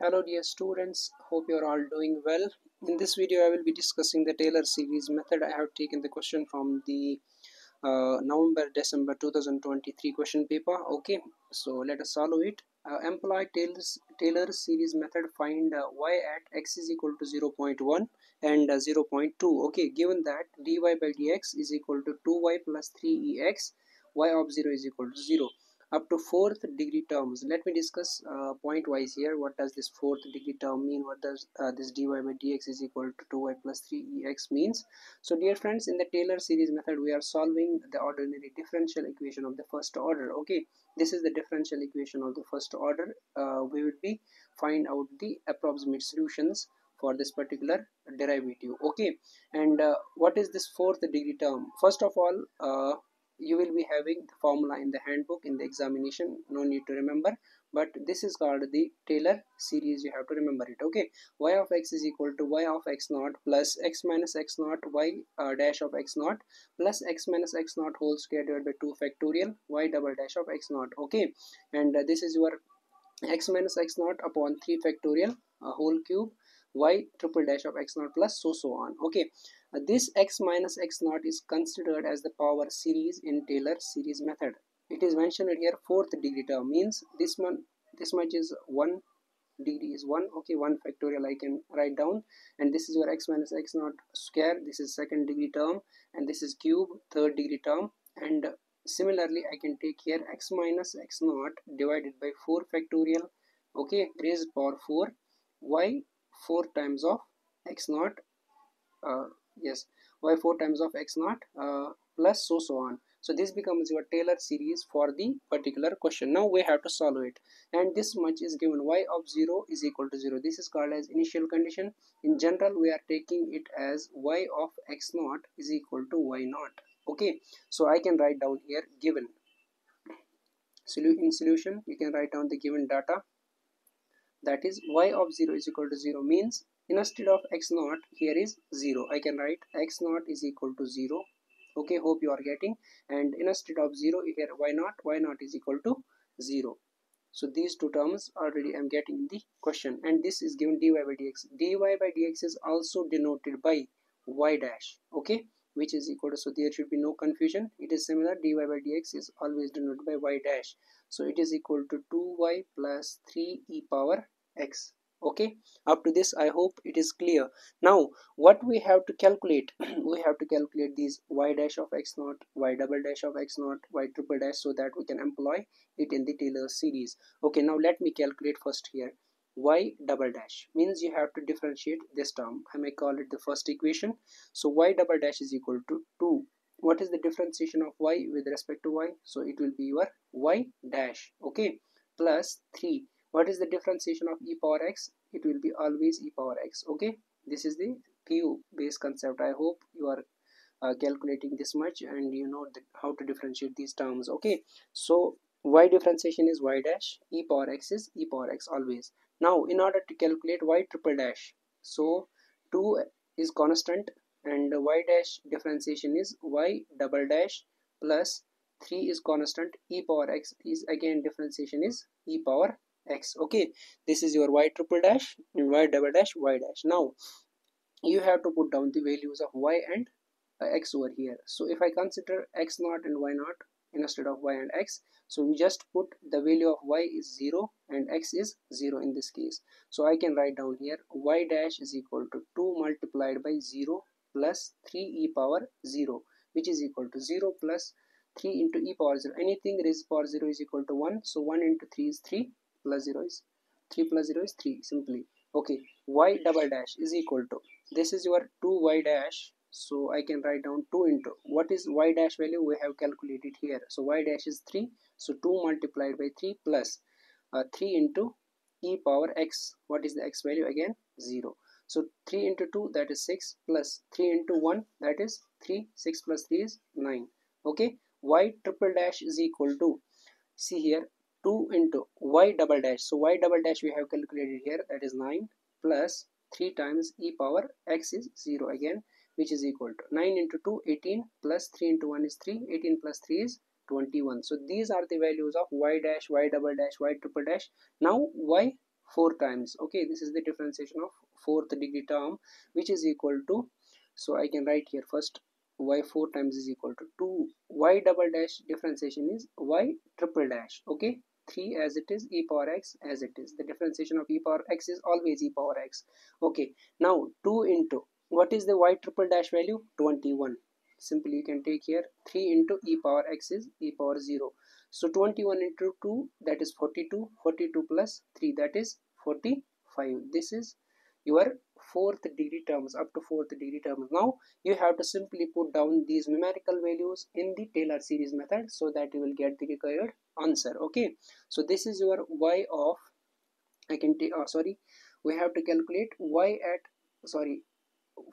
Hello dear students, hope you are all doing well. In this video I will be discussing the Taylor series method. I have taken the question from the uh, November December 2023 question paper. Okay, so let us solve it. Uh, employ Taylor's, Taylor series method find uh, y at x is equal to 0 0.1 and uh, 0 0.2. Okay, given that dy by dx is equal to 2y plus 3ex, y of 0 is equal to 0 up to fourth degree terms. Let me discuss uh, point wise here. What does this fourth degree term mean? What does uh, this dy by dx is equal to 2y plus 3ex means? So dear friends in the taylor series method we are solving the ordinary differential equation of the first order. Okay this is the differential equation of the first order. Uh, we would be find out the approximate solutions for this particular derivative. Okay and uh, what is this fourth degree term? First of all uh, you will be having the formula in the handbook in the examination. No need to remember. But this is called the taylor series. You have to remember it okay? Y of x is equal to y of x naught plus x minus x naught y uh, dash of x naught plus x minus x naught whole square divided by 2 factorial y double dash of x naught okay? And uh, this is your x minus x naught upon 3 factorial uh, whole cube y triple dash of x naught plus so so on okay this x minus x naught is considered as the power series in taylor series method. It is mentioned here fourth degree term. Means this one this much is one degree is 1 okay 1 factorial i can write down. And this is your x minus x naught square. This is second degree term. And this is cube third degree term. And similarly i can take here x minus x naught divided by 4 factorial. Okay raised power 4 y 4 times of x naught uh, yes. Y 4 times of x naught uh, plus so so on. So this becomes your taylor series for the particular question. Now we have to solve it. And this much is given. Y of 0 is equal to 0 this is called as initial condition. In general we are taking it as y of x naught is equal to y naught. Okay. So i can write down here given. In solution you can write down the given data. That is y of 0 is equal to 0 means instead of x naught here is 0 i can write x naught is equal to 0 okay hope you are getting. And instead of 0 here y naught y naught is equal to 0 so these two terms already i'm getting in the question. And this is given dy by dx. Dy by dx is also denoted by y dash. Okay which is equal to so there should be no confusion. It is similar. Dy by dx is always denoted by y dash. So it is equal to 2y plus 3 e power x okay? Up to this i hope it is clear. Now what we have to calculate? We have to calculate these y dash of x naught y double dash of x naught y triple dash so that we can employ it in the taylor series. Okay now let me calculate first here. Y double dash means you have to differentiate this term. I may call it the first equation. So y double dash is equal to 2 what is the differentiation of y with respect to y? So it will be your y dash okay? Plus 3 what is the differentiation of e power x it will be always e power x okay? This is the q base concept. I hope you are uh, calculating this much and you know how to differentiate these terms okay? So y differentiation is y dash? E power x is e power x always. Now in order to calculate y triple dash so 2 is constant and y dash differentiation is y double dash plus 3 is constant. E power x is again differentiation is e power x. Okay this is your y triple dash y double dash y dash. Now you have to put down the values of y and uh, x over here. So if i consider x naught and y naught instead of y and x so we just put the value of y is 0 and x is 0 in this case. So i can write down here y dash is equal to 2 multiplied by 0 plus 3 e power 0 which is equal to 0 plus 3 into e power 0 anything raised power 0 is equal to 1 so 1 into 3 is 3 plus 0 is 3 plus 0 is 3 simply. Okay y double dash is equal to this is your 2y dash so i can write down 2 into. What is y dash value? We have calculated here. So y dash is 3 so 2 multiplied by 3 plus uh, 3 into e power x. What is the x value? Again 0 so 3 into 2 that is 6 plus 3 into 1 that is 3 6 plus 3 is 9 okay y triple dash is equal to see here 2 into y double dash. So y double dash we have calculated here that is 9 plus 3 times e power x is 0 again which is equal to 9 into 2 18 plus 3 into 1 is 3 18 plus 3 is 21 so these are the values of y dash y double dash y triple dash. Now y 4 times. Okay this is the differentiation of fourth degree term which is equal to so I can write here first y 4 times is equal to 2 y double dash differentiation is y triple dash. Okay 3 as it is e power x as it is. The differentiation of e power x is always e power x. Okay now 2 into what is the y triple dash value? 21 simply you can take here 3 into e power x is e power 0 so 21 into 2 that is 42 42 plus 3 that is 45 this is your fourth degree terms up to fourth degree terms. Now you have to simply put down these numerical values in the Taylor series method so that you will get the required answer okay? So this is your y of I can take oh, uh, sorry we have to calculate y at sorry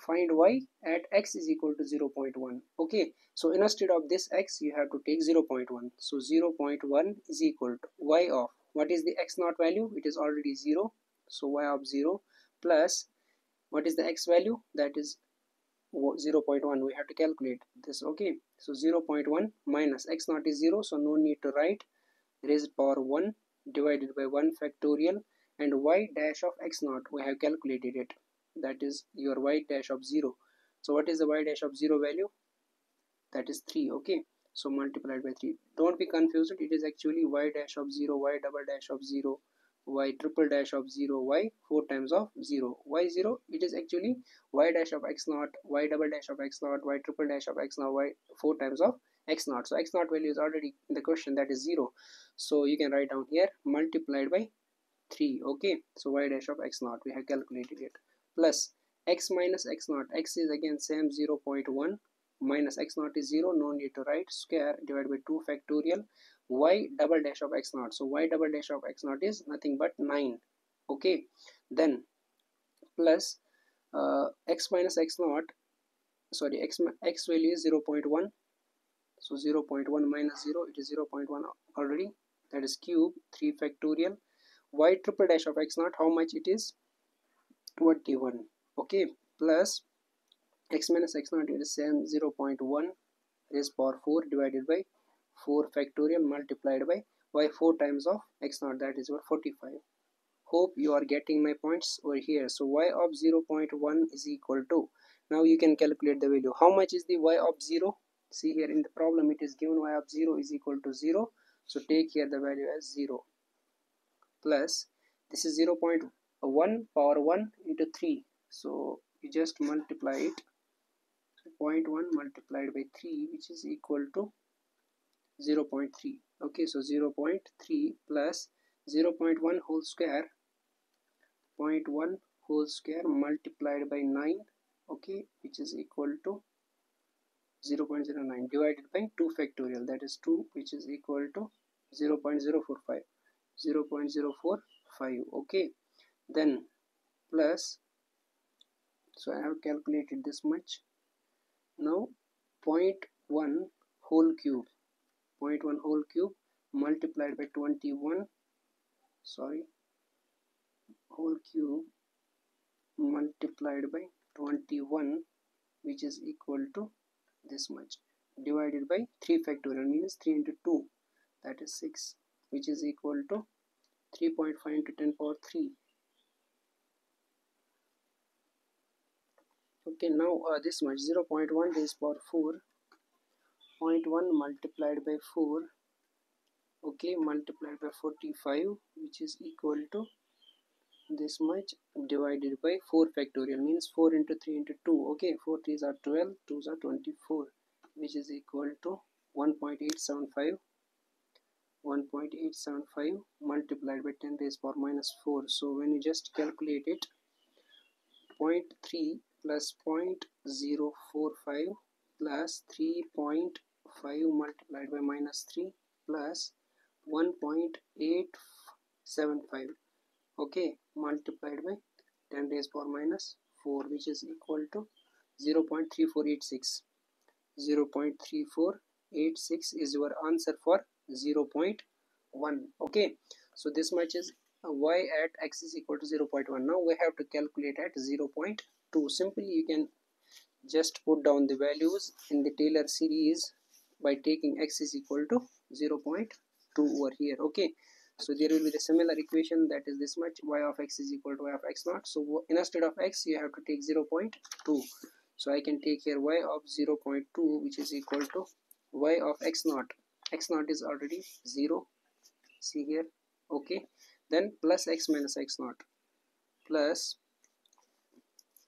find y at x is equal to 0 0.1 okay? So instead of this x you have to take 0 0.1 so 0 0.1 is equal to y of what is the x naught value? It is already 0 so y of 0 plus what is the x value? That is 0 0.1 we have to calculate this. Okay. So 0 0.1 minus x naught is 0 so no need to write. Raised power 1 divided by 1 factorial and y dash of x naught. We have calculated it. That is your y dash of 0 so what is the y dash of 0 value? That is 3 okay. So multiplied by 3 don't be confused. It is actually y dash of 0 y double dash of 0 y triple dash of 0 y 4 times of 0 y 0 it is actually y dash of x naught y double dash of x naught y triple dash of x naught y 4 times of x naught. So x naught value is already in the question that is 0 so you can write down here multiplied by 3 okay? So y dash of x naught we have calculated it. Plus x minus x naught x is again same 0 0.1 minus x naught is 0 no need to write square divided by 2 factorial y double dash of x naught. So y double dash of x naught is nothing but 9 okay. Then plus uh, x minus x naught sorry x x value is 0 0.1 so 0 0.1 minus 0 it is 0 0.1 already. That is cube 3 factorial. Y triple dash of x naught how much it is? 21 okay. Plus x minus x naught it is same 0 0.1 raised power 4 divided by 4 factorial multiplied by y 4 times of x naught that is what 45 hope you are getting my points over here. So y of 0 0.1 is equal to now you can calculate the value. How much is the y of 0 see here in the problem it is given y of 0 is equal to 0 so take here the value as 0 plus this is 0 0.1 power 1 into 3 so you just multiply it. So 0.1 multiplied by 3 which is equal to 0 0.3 okay so 0 0.3 plus 0 0.1 whole square 0.1 whole square multiplied by 9 okay which is equal to 0 0.09 divided by 2 factorial that is 2 which is equal to 0 0.045 0 0.045 okay. Then plus so I have calculated this much. Now 0.1 whole cube 0.1 whole cube multiplied by 21 sorry whole cube multiplied by 21 which is equal to this much divided by 3 factorial means 3 into 2 that is 6 which is equal to 3.5 into 10 power 3 okay now uh, this much 0 0.1 raised power 4 0.1 multiplied by 4 okay multiplied by 45 which is equal to this much divided by 4 factorial means 4 into 3 into 2 okay 4 3s are 12 2s are 24 which is equal to 1.875 1.875 multiplied by 10 raised power minus 4 so when you just calculate it 0.3 plus 0.045 plus 3. 5 multiplied by minus 3 plus 1.875 okay multiplied by 10 raised power minus 4 which is equal to 0 0.3486 0 0.3486 is your answer for 0 0.1 okay so this much is y at x is equal to 0 0.1 now we have to calculate at 0 0.2 simply you can just put down the values in the Taylor series by taking x is equal to 0 0.2 over here okay? So there will be the similar equation that is this much y of x is equal to y of x naught. So instead of x you have to take 0 0.2 so I can take here y of 0 0.2 which is equal to y of x naught. X naught is already 0 see here okay? Then plus x minus x naught. Plus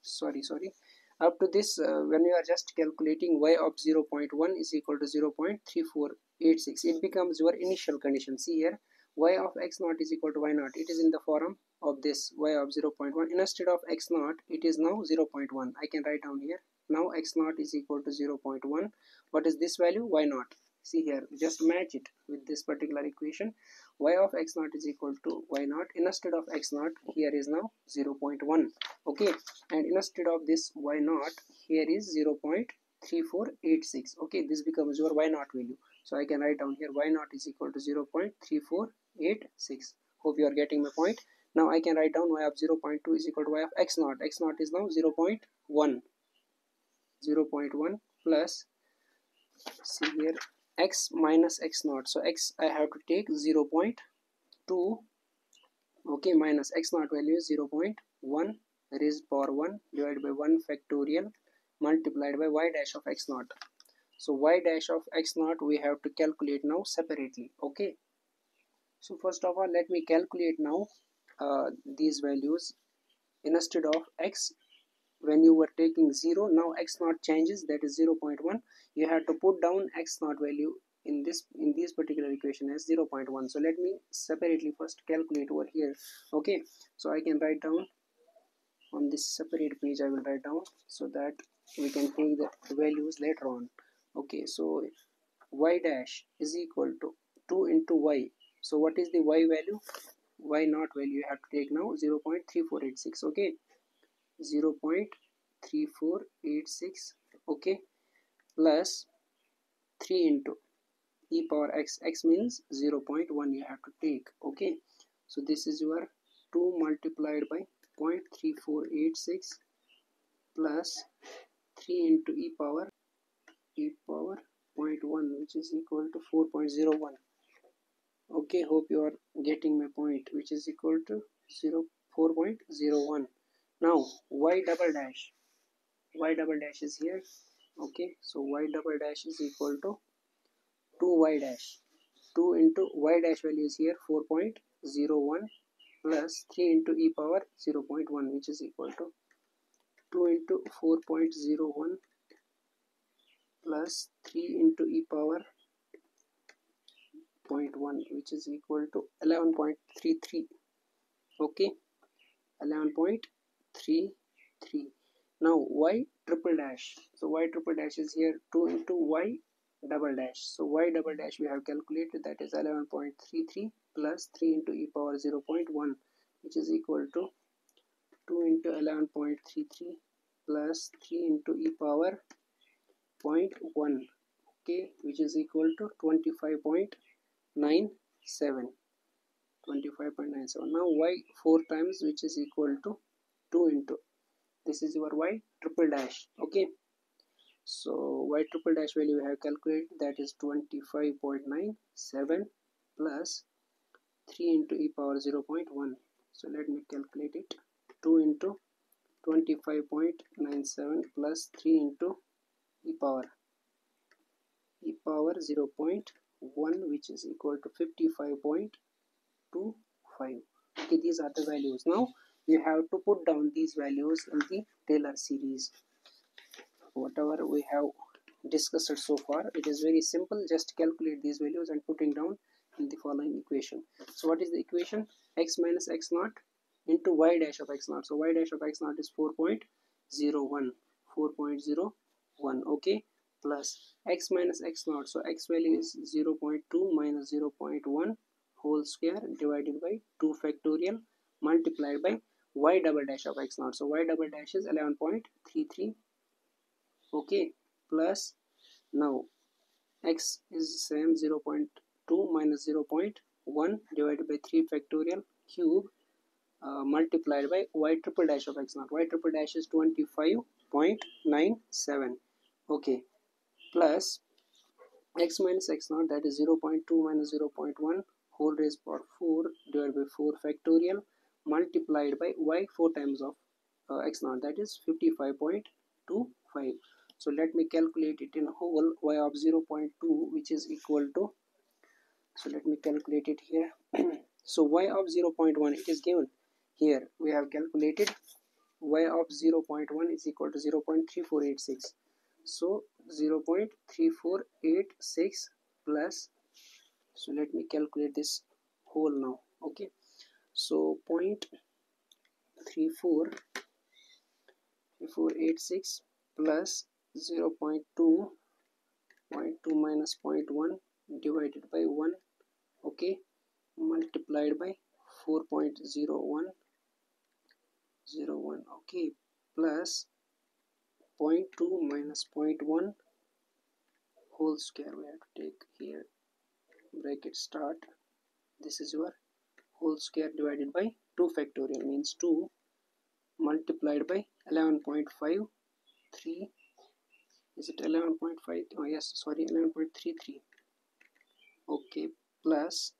sorry sorry up to this uh, when you are just calculating y of 0 0.1 is equal to 0 0.3486 it becomes your initial condition. See here y of x naught is equal to y naught. It is in the form of this y of 0 0.1 instead of x naught it is now 0 0.1 i can write down here now x naught is equal to 0 0.1 what is this value? Y naught. See here just match it with this particular equation y of x naught is equal to y naught. Instead of x naught here is now 0 0.1 okay. And instead of this y naught here is 0 0.3486 okay. This becomes your y naught value. So i can write down here y naught is equal to 0 0.3486 hope you are getting my point. Now i can write down y of 0 0.2 is equal to y of x naught. X naught is now 0 0.1 0 0.1 plus see here x minus x naught. So x i have to take 0 0.2 okay minus x naught value is 0 0.1 raised power 1 divided by 1 factorial multiplied by y dash of x naught. So y dash of x naught we have to calculate now separately okay? So first of all let me calculate now uh, these values. Instead of x when you were taking 0 now x naught changes that is 0 0.1 you have to put down x naught value in this in this particular equation as 0 0.1 so let me separately first calculate over here okay? So i can write down on this separate page i will write down so that we can take the values later on okay? So y dash is equal to 2 into y. So what is the y value? Y naught value you have to take now 0 0.3486 okay 0 0.3486 okay plus 3 into e power x x means 0 0.1 you have to take okay. So this is your 2 multiplied by 0.3486 plus 3 into e power e power 0.1 which is equal to 4.01 okay. Hope you are getting my point which is equal to 0 4.01 now y double dash. Y double dash is here. Okay so y double dash is equal to 2y dash. 2 into y dash value is here 4.01 plus 3 into e power 0.1 which is equal to 2 into 4.01 plus 3 into e power 0.1 which is equal to 11.33 okay 11.33 3 3 now y triple dash. So y triple dash is here 2 into y double dash. So y double dash we have calculated that is 11.33 plus 3 into e power 0 0.1 which is equal to 2 into 11.33 plus 3 into e power 0.1 okay which is equal to 25.97 25.97 now y 4 times which is equal to 2 into. This is your y triple dash okay? So y triple dash value we have calculated that is 25.97 plus 3 into e power 0 0.1 so let me calculate it. 2 into 25.97 plus 3 into e power. E power 0 0.1 which is equal to 55.25 okay these are the values. Now you have to put down these values in the Taylor series. Whatever we have discussed so far it is very simple. Just calculate these values and putting down in the following equation. So what is the equation? X minus x naught into y dash of x naught. So y dash of x naught is 4.01 4.01 okay? Plus x minus x naught. So x value is 0 0.2 minus 0 0.1 whole square divided by 2 factorial multiplied by y double dash of x naught. So y double dash is 11.33 okay plus now x is same 0 0.2 minus 0 0.1 divided by 3 factorial cube uh, multiplied by y triple dash of x naught. Y triple dash is 25.97 okay plus x minus x naught that is 0 0.2 minus 0 0.1 whole raised power 4 divided by 4 factorial multiplied by y 4 times of uh, x naught. That is 55.25 so let me calculate it in whole y of 0.2 which is equal to so let me calculate it here. So y of 0.1 it is given. Here we have calculated y of 0.1 is equal to 0.3486 so 0.3486 plus so let me calculate this whole now okay so point 34 3486 plus 0 0.2 0.2 minus 0.1 divided by 1 okay multiplied by 4.01 01 okay plus 0.2 minus 0.1 whole square we have to take here. Bracket start. This is your whole square divided by 2 factorial means 2 multiplied by 11.53 is it 11.5 oh yes sorry 11.33 okay plus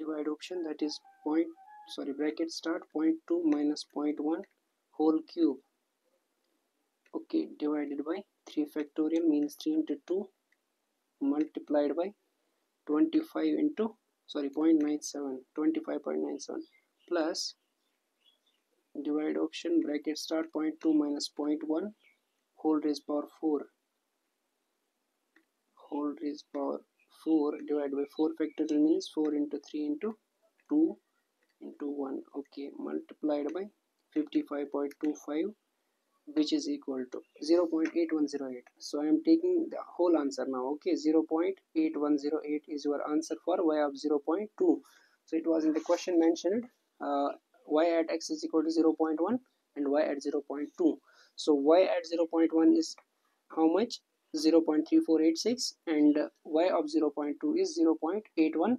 divide option that is point sorry bracket start point 2 minus point 1 whole cube. Okay divided by 3 factorial means 3 into 2 multiplied by 25 into sorry 0.97 25.97 plus divide option bracket start point 2 minus point 1 whole raised power 4 whole raised power 4 divided by 4 factorial means 4 into 3 into 2 into 1 okay multiplied by 55.25 which is equal to 0 0.8108 so i am taking the whole answer now okay? 0 0.8108 is your answer for y of 0 0.2 so it was in the question mentioned uh, y at x is equal to 0 0.1 and y at 0 0.2 so y at 0.1 is how much? 0.3486 and y of 0.2 is 0.8108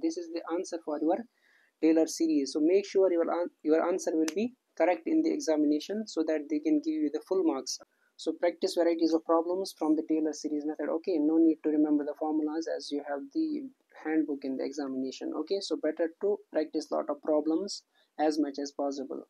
this is the answer for your Taylor series. So make sure your your answer will be correct in the examination so that they can give you the full marks. So practice varieties of problems from the Taylor series method. Okay no need to remember the formulas as you have the handbook in the examination. Okay so better to practice lot of problems as much as possible